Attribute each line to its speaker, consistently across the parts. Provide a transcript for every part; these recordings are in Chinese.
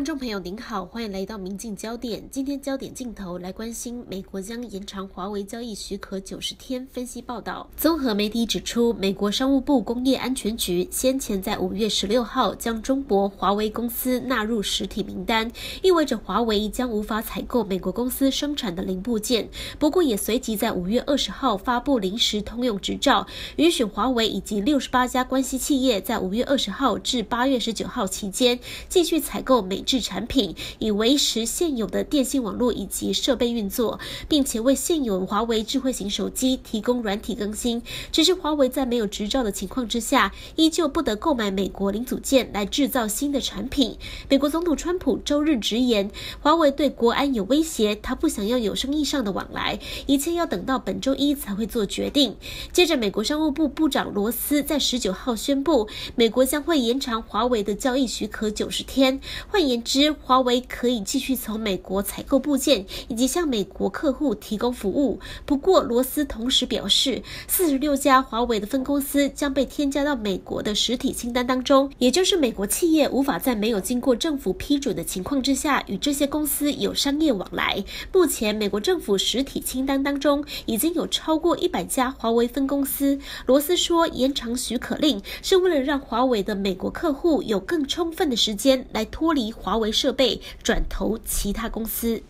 Speaker 1: 观众朋友您好，欢迎来到民进焦点。今天焦点镜头来关心美国将延长华为交易许可九十天。分析报道，综合媒体指出，美国商务部工业安全局先前在五月十六号将中国华为公司纳入实体名单，意味着华为将无法采购美国公司生产的零部件。不过，也随即在五月二十号发布临时通用执照，允许华为以及六十八家关系企业在五月二十号至八月十九号期间继续采购美。制产品以维持现有的电信网络以及设备运作，并且为现有华为智慧型手机提供软体更新。只是华为在没有执照的情况之下，依旧不得购买美国零组件来制造新的产品。美国总统川普周日直言，华为对国安有威胁，他不想要有生意上的往来，一切要等到本周一才会做决定。接着，美国商务部部长罗斯在十九号宣布，美国将会延长华为的交易许可九十天。换言之，华为可以继续从美国采购部件，以及向美国客户提供服务。不过，罗斯同时表示，四十六家华为的分公司将被添加到美国的实体清单当中，也就是美国企业无法在没有经过政府批准的情况之下与这些公司有商业往来。目前，美国政府实体清单当中已经有超过一百家华为分公司。罗斯说，延长许可令是为了让华为的美国客户有更充分的时间来脱离。华华为设备转投其他公司。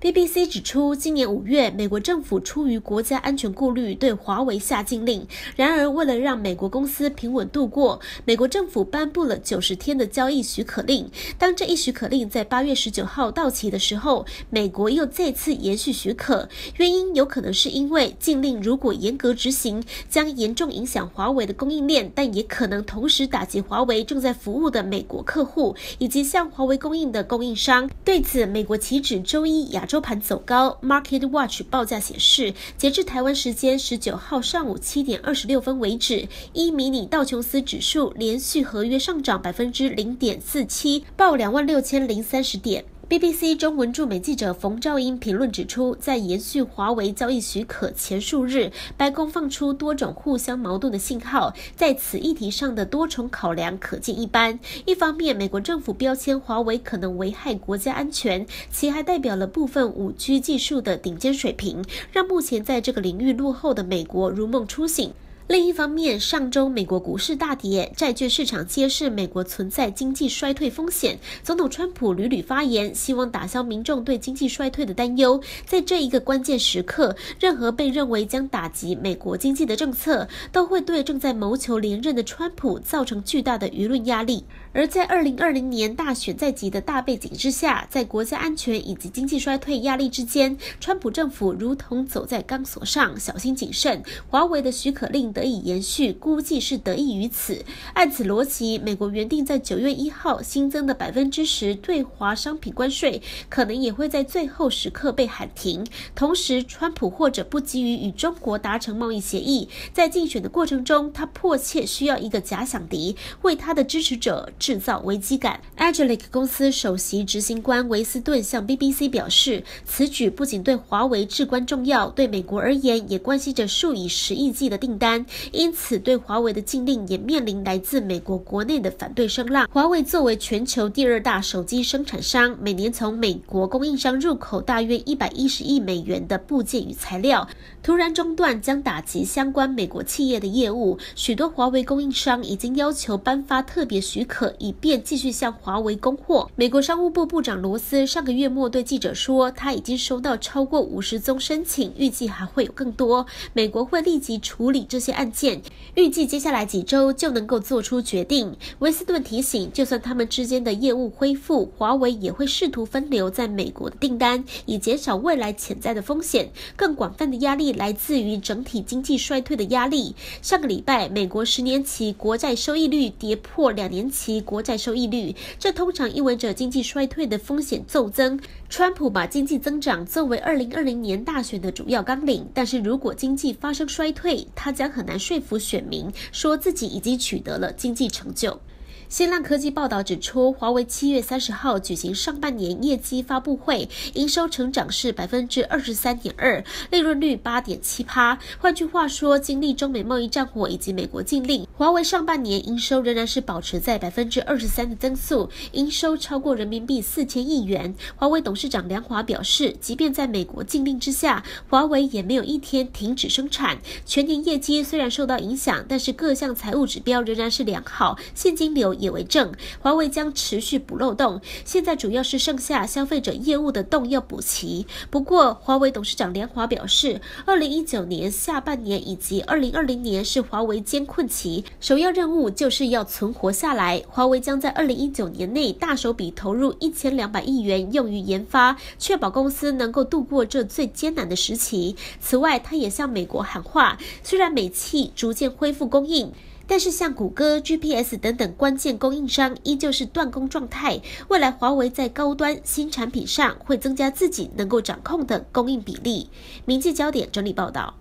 Speaker 1: BBC 指出，今年五月，美国政府出于国家安全顾虑，对华为下禁令。然而，为了让美国公司平稳度过，美国政府颁布了九十天的交易许可令。当这一许可令在八月十九号到期的时候，美国又再次延续许可。原因有可能是因为禁令如果严格执行，将严重影响华为的供应链，但也可能同时打击华为正在服务的美国客户以及向华为供应的供应商。对此，美国期指周一亚。周盘走高，Market Watch 报价显示，截至台湾时间十九号上午七点二十六分为止，一迷你道琼斯指数连续合约上涨百分之零点四七，报两万六千零三十点。BBC 中文驻美记者冯兆英评论指出，在延续华为交易许可前数日，白宫放出多种互相矛盾的信号，在此议题上的多重考量可见一斑。一方面，美国政府标签华为可能危害国家安全，其还代表了部分五 G 技术的顶尖水平，让目前在这个领域落后的美国如梦初醒。另一方面，上周美国股市大跌，债券市场揭示美国存在经济衰退风险。总统川普屡屡发言，希望打消民众对经济衰退的担忧。在这一个关键时刻，任何被认为将打击美国经济的政策，都会对正在谋求连任的川普造成巨大的舆论压力。而在二零二零年大选在即的大背景之下，在国家安全以及经济衰退压力之间，川普政府如同走在钢索上，小心谨慎。华为的许可令。得以延续，估计是得益于此。按此逻辑，美国原定在九月一号新增的百分之十对华商品关税，可能也会在最后时刻被喊停。同时，川普或者不急于与中国达成贸易协议，在竞选的过程中，他迫切需要一个假想敌，为他的支持者制造危机感。Agilic 公司首席执行官维斯顿向 BBC 表示，此举不仅对华为至关重要，对美国而言也关系着数以十亿计的订单。因此，对华为的禁令也面临来自美国国内的反对声浪。华为作为全球第二大手机生产商，每年从美国供应商入口大约一百一十亿美元的部件与材料，突然中断将打击相关美国企业的业务。许多华为供应商已经要求颁发特别许可，以便继续向华为供货。美国商务部部长罗斯上个月末对记者说，他已经收到超过五十宗申请，预计还会有更多。美国会立即处理这些。案件预计接下来几周就能够做出决定。威斯顿提醒，就算他们之间的业务恢复，华为也会试图分流在美国的订单，以减少未来潜在的风险。更广泛的压力来自于整体经济衰退的压力。上个礼拜，美国十年期国债收益率跌破两年期国债收益率，这通常意味着经济衰退的风险骤增。川普把经济增长作为二零二零年大选的主要纲领，但是如果经济发生衰退，他将很难说服选民说自己已经取得了经济成就。新浪科技报道指出，华为七月三十号举行上半年业绩发布会，营收成长是百分之二十三点二，利润率八点七趴。换句话说，经历中美贸易战火以及美国禁令，华为上半年营收仍然是保持在百分之二十三的增速，营收超过人民币四千亿元。华为董事长梁华表示，即便在美国禁令之下，华为也没有一天停止生产。全年业绩虽然受到影响，但是各项财务指标仍然是良好，现金流。也为正，华为将持续补漏洞。现在主要是剩下消费者业务的洞要补齐。不过，华为董事长梁华表示，二零一九年下半年以及二零二零年是华为艰困期，首要任务就是要存活下来。华为将在二零一九年内大手笔投入一千两百亿元用于研发，确保公司能够度过这最艰难的时期。此外，他也向美国喊话，虽然美企逐渐恢复供应。但是，像谷歌、GPS 等等关键供应商依旧是断供状态。未来，华为在高端新产品上会增加自己能够掌控的供应比例。明记焦点整理报道。